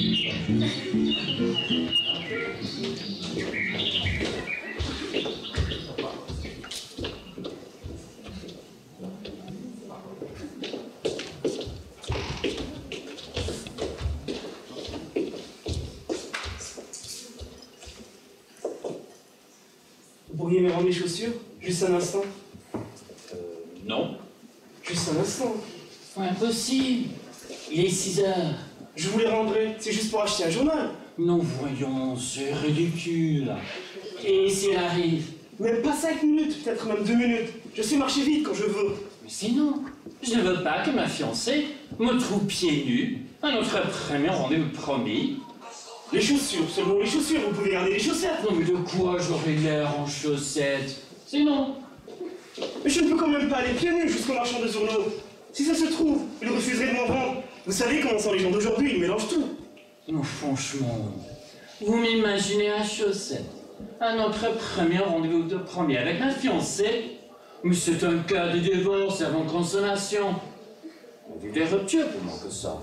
Vous pourriez me rendre mes chaussures Juste un instant? Euh, non. Juste un instant. Impossible. Il est 6 heures. Je vous les rendrai, c'est juste pour acheter un journal. Non, voyons, c'est ridicule. Et s'il arrive Même pas cinq minutes, peut-être même deux minutes. Je sais marcher vite quand je veux. Mais sinon, je ne veux pas que ma fiancée me trouve pieds nus à notre premier rendez-vous promis. Les chaussures, seulement les chaussures, vous pouvez garder les chaussettes. Non, mais de quoi j'aurais l'air en chaussettes? Sinon, Mais je ne peux quand même pas aller pieds nus jusqu'au marchand de journaux. Si ça se trouve, il refuserait de m'en vendre. Vous savez comment sont les gens d'aujourd'hui, ils mélangent tout. non, franchement, vous m'imaginez à chaussettes à notre premier rendez-vous de premier avec ma fiancée Mais c'est un cas de divorce avant consommation. On vit des ruptures pour moins que ça.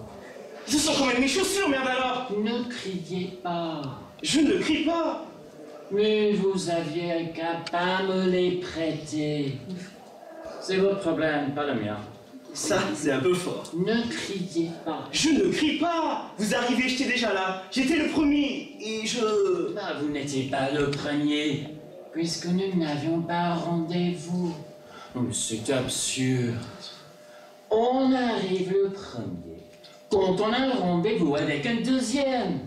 Ce sont quand même mes chaussures, merde alors Ne criez pas. Je ne crie pas Mais vous aviez qu'à pas me les prêter. C'est votre problème, pas le mien. Ça, c'est un peu fort. Ne criez pas. Je ne crie pas Vous arrivez, j'étais déjà là. J'étais le premier, et je... Bah, vous n'étiez pas le premier, puisque nous n'avions pas rendez-vous. Oh, c'est absurde. On arrive le premier, quand on a un rendez-vous avec un deuxième.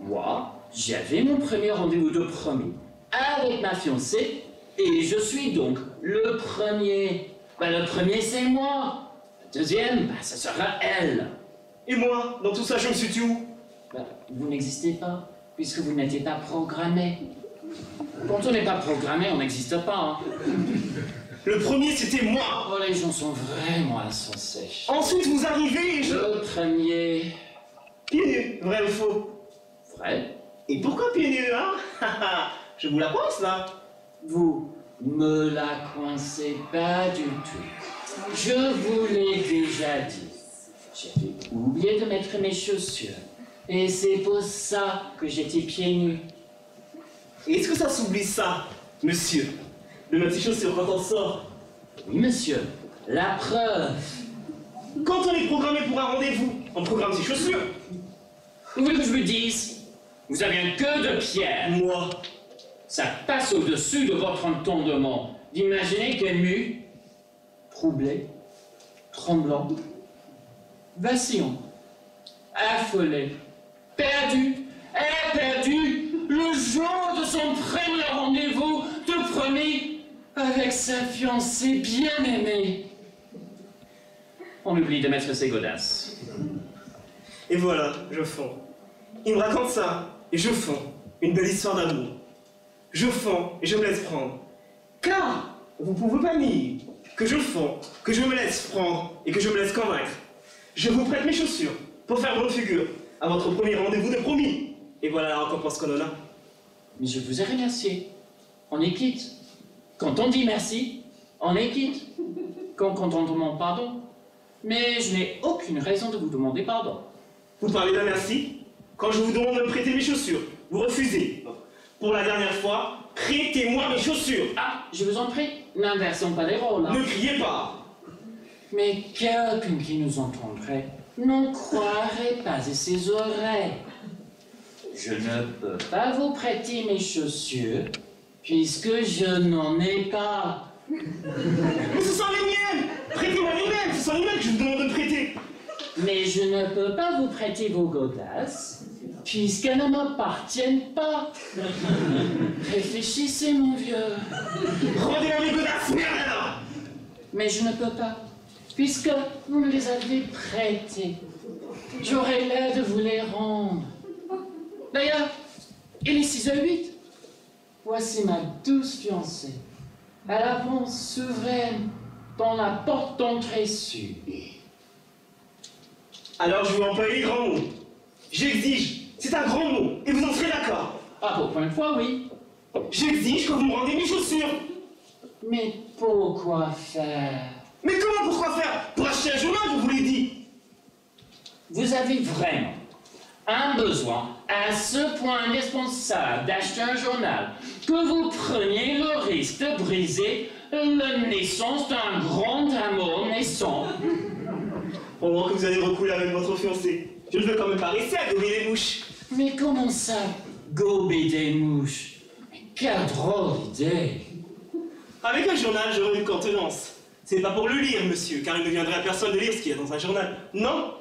Moi, j'avais mon premier rendez-vous de premier avec ma fiancée, et je suis donc le premier. Bah, le premier, c'est moi. Deuxième, bah, ce sera elle. Et moi, dans tout ça, je me suis dit où? Bah, vous n'existez pas, puisque vous n'étiez pas programmé. Quand on n'est pas programmé, on n'existe pas. hein. Le premier, c'était moi Oh, les gens sont vraiment insensés. Ensuite, vous arrivez et je... Le premier. Pieds nus, vrai ou faux? Vrai Et pourquoi pieds nus, hein? Je vous la pense, là Vous me la coincez pas du tout. Je vous l'ai déjà dit. J'avais oublié de mettre mes chaussures. Et c'est pour ça que j'étais pieds nus. Est-ce que ça s'oublie ça, monsieur? De mettre ses chaussures quand on sort? Oui, monsieur. La preuve. Quand on est programmé pour un rendez-vous, on programme ses chaussures Vous voulez que je vous dise? Vous avez un queue de pierre. Moi? Ça passe au-dessus de votre entendement d'imaginer qu'ému, troublé, tremblant, vacillant, affolé, perdu, éperdu, le jour de son premier rendez-vous de premier avec sa fiancée bien-aimée. On oublie de mettre ses godasses. Et voilà, je fonds. Il me raconte ça, et je fonds. Une belle histoire d'amour. Je fonds et je me laisse prendre. Car, vous pouvez pas nier que je fonds, que je me laisse prendre et que je me laisse convaincre. Je vous prête mes chaussures pour faire bonne figure à votre premier rendez-vous de promis. Et voilà la récompense qu'on en a. Mais je vous ai remercié. On est quitte. Quand on dit merci, on est quitte. Quand, quand on demande pardon. Mais je n'ai aucune raison de vous demander pardon. Vous parlez d'un merci Quand je vous demande de me prêter mes chaussures, vous refusez. Pour la dernière fois, prêtez-moi mes chaussures. Ah, je vous en prie, n'inversons pas les rôles. hein. Ne criez pas. Mais quelqu'un qui nous entendrait n'en croirait pas à ses oreilles. Je ne peux pas vous prêter mes chaussures puisque je n'en ai pas. Mais ce sont les miennes Prêtez-moi les miennes Ce sont les miennes que je vous demande de prêter Mais je ne peux pas vous prêter vos godasses puisqu'elles ne m'appartiennent pas. Réfléchissez, mon vieux. Rendez-moi mes godasses, merde alors Mais je ne peux pas, puisque vous me les avez prêtés. J'aurais l'air de vous les rendre. D'ailleurs, il est 6 h 8. Voici ma douce fiancée. Elle avance souveraine dans la porte d'entrée sud. Alors je vais employer les grands mots. J'exige, c'est un grand mot, et vous en serez d'accord. Ah, pour point de fois, oui. J'exige que vous me rendez mes chaussures. Mais pourquoi faire? Mais comment, pourquoi faire? Pour acheter un journal, je vous l'ai dit. Vous avez vraiment un besoin à ce point indispensable d'acheter un journal que vous preniez le risque de briser la naissance d'un grand amour naissant. Pendant que vous allez recouler avec votre fiancé, je ne veux quand même pas rester à gober les mouches. Mais comment ça, gober des mouches quelle drôle d'idée Avec un journal, j'aurai une contenance. C'est pas pour le lire, monsieur, car il ne viendrait à personne de lire ce qu'il y a dans un journal. Non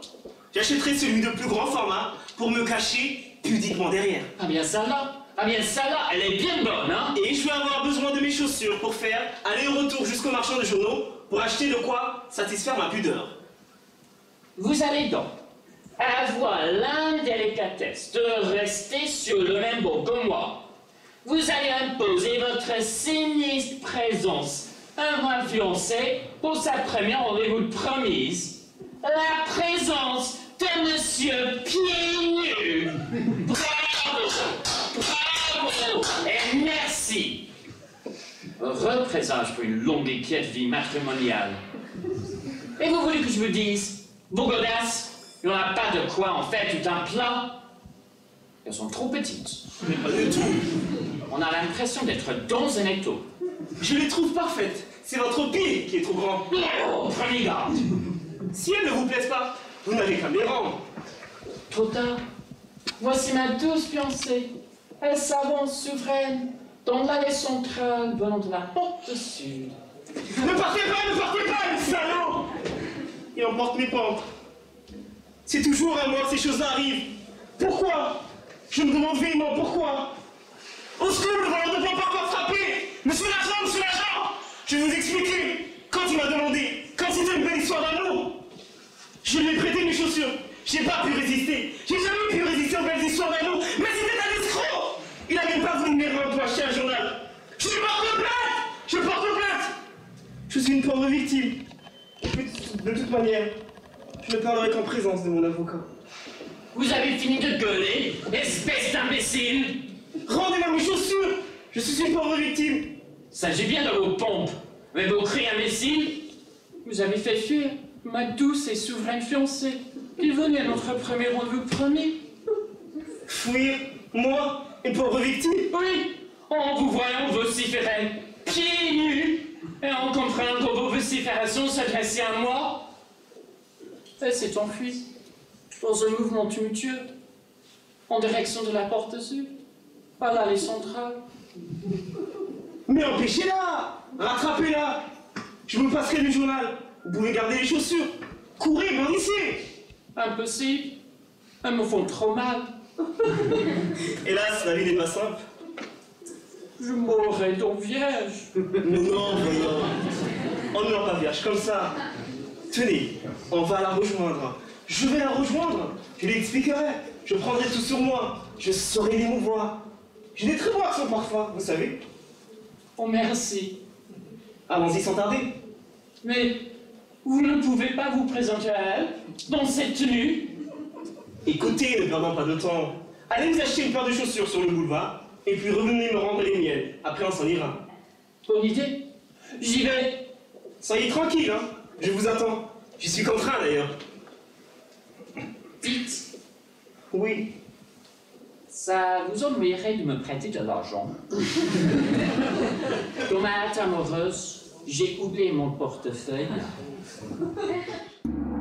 J'achèterai celui de plus grand format pour me cacher pudiquement derrière. Ah bien ça là Ah bien ça là, elle est bien bonne, hein Et je vais avoir besoin de mes chaussures pour faire aller-retour jusqu'au marchand de journaux pour acheter de quoi satisfaire ma pudeur. Vous allez donc avoir l'indélicatesse de rester sur le même banc que moi. Vous allez imposer votre sinistre présence à mon fiancé pour sa première rendez-vous de promise. La présence de Monsieur Pieds Nus. Bravo Bravo Et merci Représage pour une longue et quiète vie matrimoniale. Et vous voulez que je vous dise, vos godasses, il n'y en a pas de quoi en faire tout un plat. Elles sont trop petites. Mais pas du tout. On a l'impression d'être dans un étau. Je les trouve parfaites. C'est votre pied qui est trop grand. Oh, prenez garde Si elles ne vous plaisent pas, vous n'avez qu'à me les rendre. Trop tard. Voici ma douce fiancée. Elle s'avance souveraine dans l'allée centrale venant de la porte sud. Ne partez pas, ne partez pas, le salaud Il emporte mes pentes. C'est toujours à moi que ces choses arrivent. Pourquoi? Je me demande vivement pourquoi. Au secours, le voleur ne peut pas encore frapper Monsieur l'agent, monsieur l'agent Je vais vous expliquer. Quand il m'a demandé, quand c'était une belle histoire d'amour, je lui ai prêté mes chaussures. J'ai pas pu résister. J'ai jamais pu résister aux belles histoires d'amour. Mais c'était un escroc Il a même pas voulu me rendre acheter un journal. Je porte plainte Je porte plainte je suis une pauvre victime. De toute manière, je ne parlerai qu'en présence de mon avocat. Vous avez fini de gueuler, espèce d'imbécile Rendez-moi mes chaussures Je suis une pauvre victime. S'agit bien de vos pompes. Mais vos cris imbéciles Vous avez fait fuir ma douce et souveraine fiancée, qui venait à notre premier rendez-vous promis. Fuir Moi Une pauvre victime Oui, en vous voyant vociférer, pieds nus, et en comprenant que vos vociférations s'adressaient à moi, elle s'est enfuie dans un mouvement tumultueux en direction de la porte sud, par l'allée centrale. Mais empêchez-la Rattrapez-la Je vous passerai du journal. Vous pouvez garder les chaussures. Courez, bondissez Impossible. Elles me font trop mal. Hélas, la vie n'est pas simple. Je mourrai donc vierge. Non, voyons. On ne meurt pas vierge comme ça. Tenez, on va la rejoindre. Je vais la rejoindre. Je lui expliquerai. Je prendrai tout sur moi. Je saurai l'émouvoir. J'ai des très bons accents parfois, vous savez. Oh merci. Allons-y sans tarder. Mais vous ne pouvez pas vous présenter à elle dans cette tenue Écoutez, ne perdons pas de temps. Allez vous acheter une paire de chaussures sur le boulevard, et puis revenez me rendre les miennes. Après, on s'en ira. Bonne idée. J'y vais. Soyez tranquille, hein. Je vous attends. J'y suis contraint d'ailleurs. Dites, Oui. ça vous ennuierait de me prêter de l'argent Dans ma hâte amoureuse, j'ai oublié mon portefeuille.